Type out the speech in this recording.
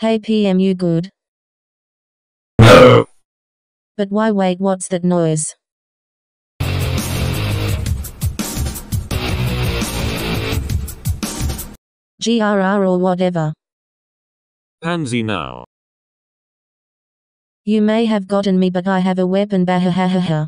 Hey PM you good? No. But why wait what's that noise? GRR or whatever. Pansy now. You may have gotten me but I have a weapon bahahaha.